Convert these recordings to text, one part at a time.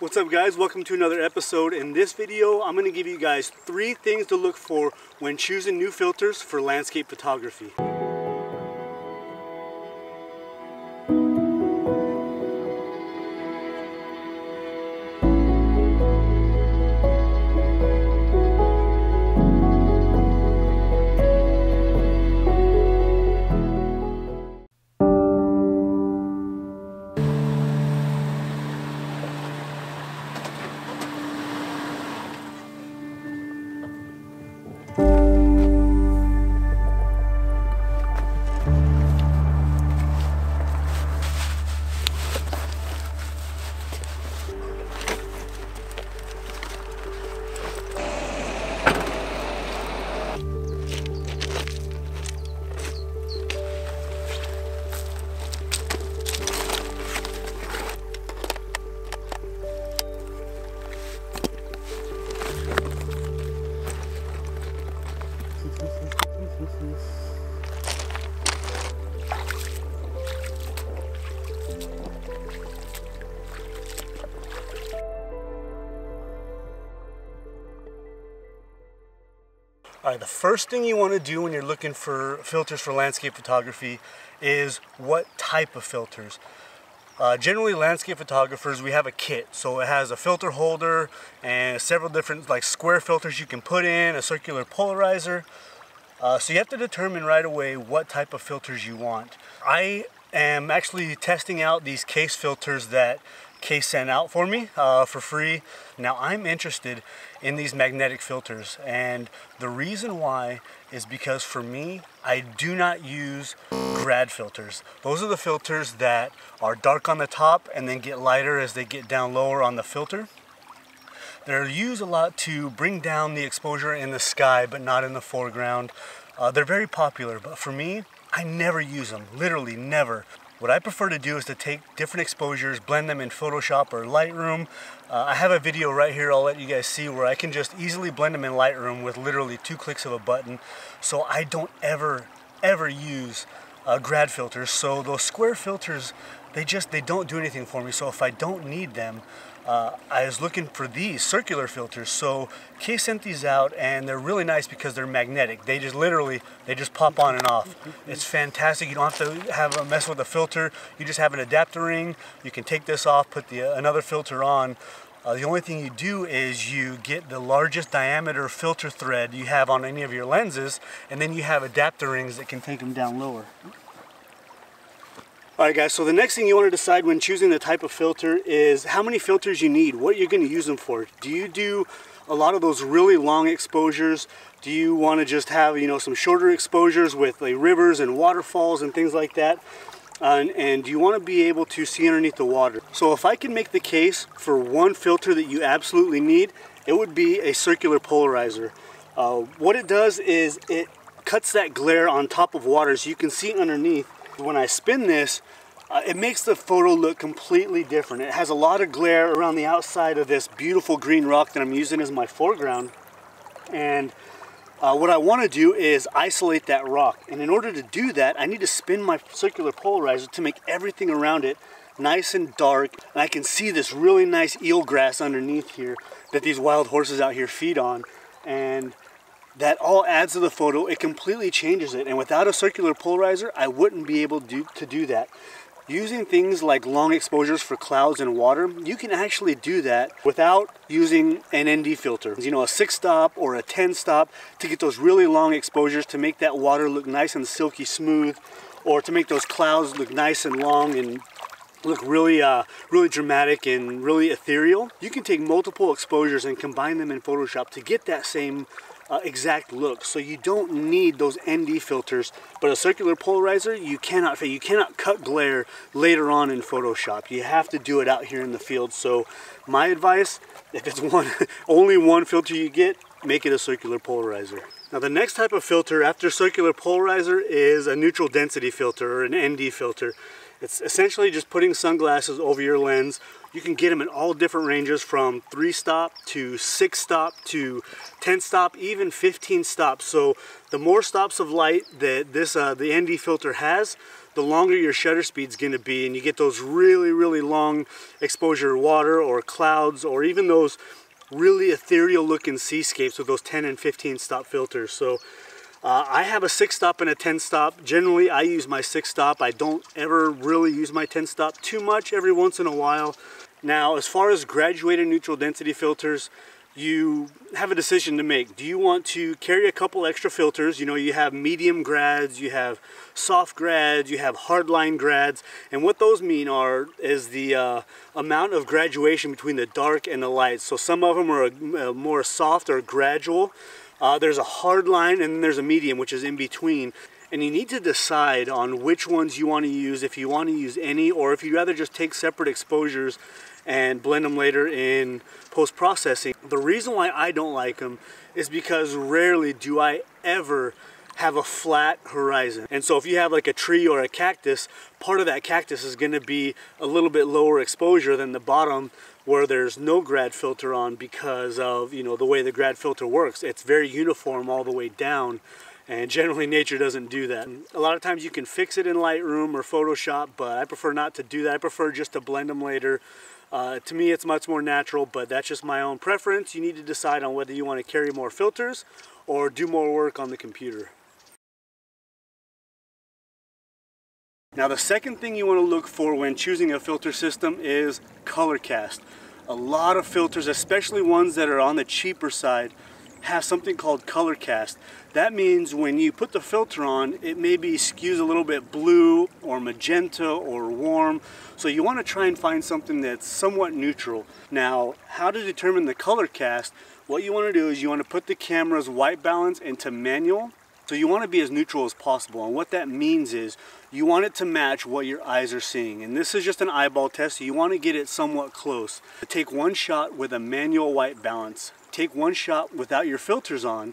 What's up guys? Welcome to another episode. In this video, I'm going to give you guys three things to look for when choosing new filters for landscape photography. All right, the first thing you want to do when you're looking for filters for landscape photography is what type of filters. Uh, generally, landscape photographers, we have a kit. So it has a filter holder and several different like square filters you can put in, a circular polarizer. Uh, so you have to determine right away what type of filters you want. I am actually testing out these Kase filters that Kase sent out for me uh, for free. Now I'm interested in these magnetic filters and the reason why is because for me, I do not use grad filters. Those are the filters that are dark on the top and then get lighter as they get down lower on the filter. They're used a lot to bring down the exposure in the sky but not in the foreground. Uh, they're very popular, but for me, I never use them, literally never. What I prefer to do is to take different exposures, blend them in Photoshop or Lightroom. Uh, I have a video right here I'll let you guys see where I can just easily blend them in Lightroom with literally two clicks of a button. So I don't ever, ever use uh, grad filters. So those square filters, they just, they don't do anything for me. So if I don't need them, uh, I was looking for these circular filters. So Kase sent these out and they're really nice because they're magnetic. They just literally, they just pop on and off. It's fantastic. You don't have to have a mess with a filter. You just have an adapter ring. You can take this off, put the, another filter on. Uh, the only thing you do is you get the largest diameter filter thread you have on any of your lenses and then you have adapter rings that can take them down lower. Alright guys, so the next thing you want to decide when choosing the type of filter is how many filters you need, what you're going to use them for. Do you do a lot of those really long exposures? Do you want to just have, you know, some shorter exposures with like rivers and waterfalls and things like that? Uh, and, and do you want to be able to see underneath the water? So if I can make the case for one filter that you absolutely need, it would be a circular polarizer. Uh, what it does is it cuts that glare on top of water so you can see underneath when I spin this, uh, it makes the photo look completely different. It has a lot of glare around the outside of this beautiful green rock that I'm using as my foreground. And uh, what I want to do is isolate that rock. And in order to do that, I need to spin my circular polarizer to make everything around it nice and dark. And I can see this really nice eelgrass underneath here that these wild horses out here feed on. And that all adds to the photo. It completely changes it. And without a circular polarizer, I wouldn't be able to do, to do that. Using things like long exposures for clouds and water, you can actually do that without using an ND filter. You know, a six stop or a 10 stop to get those really long exposures to make that water look nice and silky smooth or to make those clouds look nice and long and look really uh, really dramatic and really ethereal. You can take multiple exposures and combine them in Photoshop to get that same uh, exact look. So you don't need those ND filters, but a circular polarizer, you cannot you cannot cut glare later on in Photoshop. You have to do it out here in the field. So my advice, if it's one only one filter you get, make it a circular polarizer. Now the next type of filter after circular polarizer is a neutral density filter or an ND filter. It's essentially just putting sunglasses over your lens. You can get them in all different ranges from 3 stop to 6 stop to 10 stop, even 15 stops. So the more stops of light that this uh, the ND filter has, the longer your shutter speed is going to be and you get those really, really long exposure water or clouds or even those really ethereal looking seascapes with those 10 and 15 stop filters. So uh, I have a 6 stop and a 10 stop. Generally I use my 6 stop. I don't ever really use my 10 stop too much every once in a while. Now as far as graduated neutral density filters, you have a decision to make. Do you want to carry a couple extra filters? You know, you have medium grads, you have soft grads, you have hardline grads, and what those mean are is the uh, amount of graduation between the dark and the light. So some of them are a more soft or gradual. Uh, there's a hard line and then there's a medium, which is in between. And you need to decide on which ones you want to use, if you want to use any, or if you'd rather just take separate exposures and blend them later in post-processing. The reason why I don't like them is because rarely do I ever have a flat horizon. And so if you have like a tree or a cactus, part of that cactus is gonna be a little bit lower exposure than the bottom where there's no grad filter on because of you know the way the grad filter works. It's very uniform all the way down and generally nature doesn't do that. A lot of times you can fix it in Lightroom or Photoshop, but I prefer not to do that. I prefer just to blend them later uh, to me, it's much more natural, but that's just my own preference. You need to decide on whether you want to carry more filters or do more work on the computer. Now the second thing you want to look for when choosing a filter system is color cast. A lot of filters, especially ones that are on the cheaper side, have something called color cast. That means when you put the filter on, it maybe skews a little bit blue or magenta or warm. So you want to try and find something that's somewhat neutral. Now, how to determine the color cast, what you want to do is you want to put the camera's white balance into manual. So you want to be as neutral as possible. And what that means is you want it to match what your eyes are seeing. And this is just an eyeball test, you want to get it somewhat close. Take one shot with a manual white balance take one shot without your filters on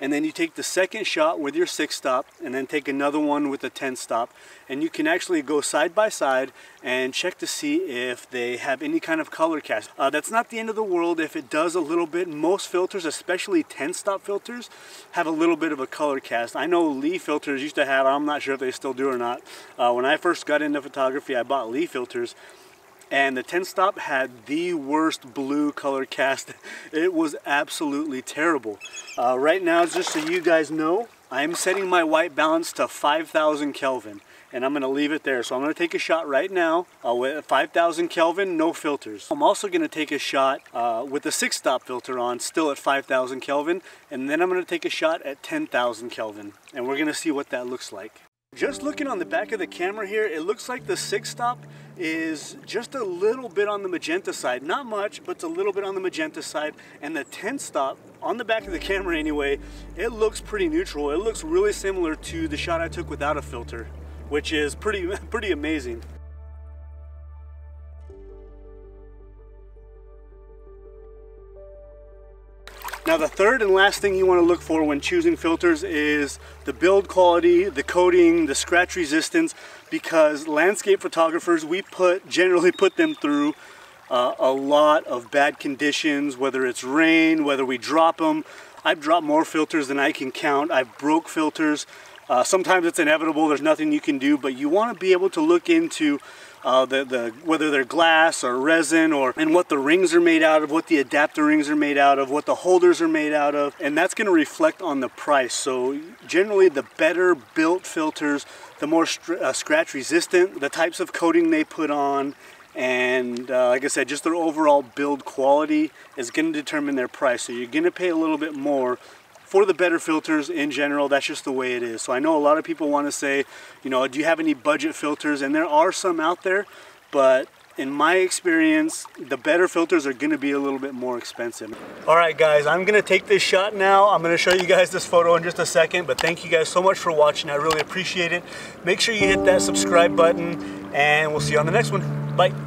and then you take the second shot with your six stop and then take another one with a 10 stop and you can actually go side by side and check to see if they have any kind of color cast. Uh, that's not the end of the world if it does a little bit. Most filters, especially 10 stop filters, have a little bit of a color cast. I know Lee filters used to have, I'm not sure if they still do or not. Uh, when I first got into photography, I bought Lee filters and the 10 stop had the worst blue color cast. It was absolutely terrible. Uh, right now, just so you guys know, I'm setting my white balance to 5,000 Kelvin and I'm gonna leave it there. So I'm gonna take a shot right now uh, with 5,000 Kelvin, no filters. I'm also gonna take a shot uh, with the six stop filter on, still at 5,000 Kelvin, and then I'm gonna take a shot at 10,000 Kelvin, and we're gonna see what that looks like. Just looking on the back of the camera here, it looks like the six stop is just a little bit on the magenta side. Not much, but it's a little bit on the magenta side. And the 10 stop, on the back of the camera anyway, it looks pretty neutral. It looks really similar to the shot I took without a filter, which is pretty, pretty amazing. Now the third and last thing you want to look for when choosing filters is the build quality, the coating, the scratch resistance, because landscape photographers, we put generally put them through uh, a lot of bad conditions, whether it's rain, whether we drop them. I've dropped more filters than I can count. I've broke filters. Uh, sometimes it's inevitable, there's nothing you can do, but you want to be able to look into uh, the, the, whether they're glass or resin or and what the rings are made out of, what the adapter rings are made out of, what the holders are made out of, and that's going to reflect on the price. So generally the better built filters, the more uh, scratch resistant, the types of coating they put on, and uh, like I said, just their overall build quality is going to determine their price. So you're going to pay a little bit more for the better filters in general, that's just the way it is. So I know a lot of people want to say, you know, do you have any budget filters? And there are some out there, but in my experience, the better filters are going to be a little bit more expensive. All right, guys, I'm going to take this shot now. I'm going to show you guys this photo in just a second, but thank you guys so much for watching. I really appreciate it. Make sure you hit that subscribe button, and we'll see you on the next one. Bye.